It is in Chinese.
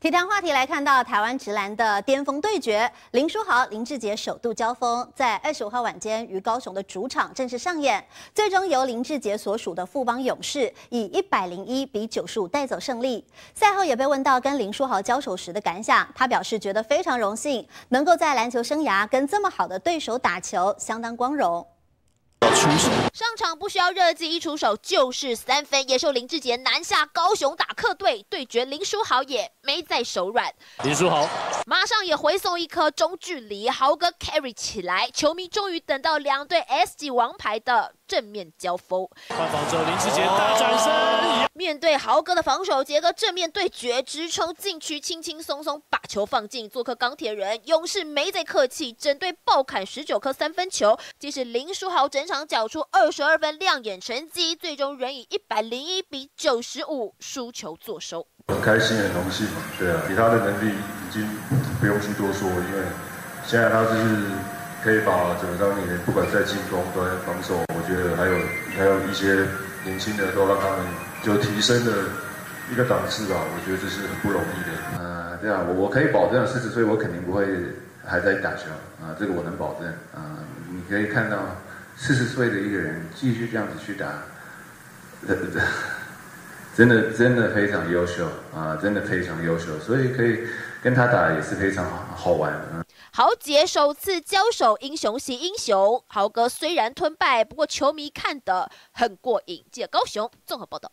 体坛话题来看到台湾直男的巅峰对决，林书豪、林志杰首度交锋，在二十五号晚间于高雄的主场正式上演，最终由林志杰所属的富邦勇士以一百零一比九十五带走胜利。赛后也被问到跟林书豪交手时的感想，他表示觉得非常荣幸，能够在篮球生涯跟这么好的对手打球，相当光荣。上场不需要热技，一出手就是三分，野兽林志杰南下高雄打客队对决林书豪也没再手软。林书豪马上也回送一颗中距离，豪哥 carry 起来，球迷终于等到两队 S 级王牌的正面交锋。换防之后，林志杰大转身，面对豪哥的防守，杰哥正面对决，直冲禁区，轻轻松松把球放进。做客钢铁人，勇士没再客气，整队爆砍十九颗三分球。即使林书豪整场缴出二十二分亮眼成绩，最终仍以一百零一比九十五输球作收。很开心，很荣幸嘛，对啊，以他的能力已经不用去多说，因为现在他就是可以把整个当年不管在进攻、端防守，我觉得还有还有一些年轻的都让他们就提升了一个档次吧，我觉得这是很不容易的。啊，这样我我可以保证，四十岁我肯定不会还在打球啊，这个我能保证啊。你可以看到。四十岁的一个人继续这样子去打，真的真的非常优秀啊！真的非常优秀，所以可以跟他打也是非常好玩。豪杰首次交手，英雄惜英雄。豪哥虽然吞败，不过球迷看得很过瘾。记者高雄综合报道。